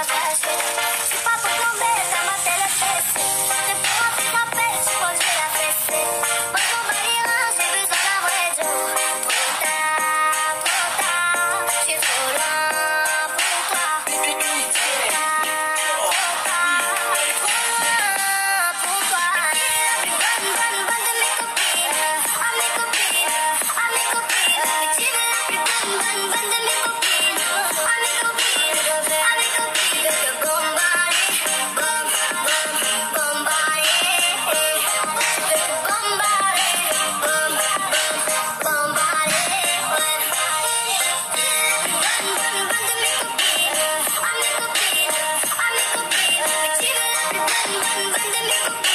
I'm past. Let me go.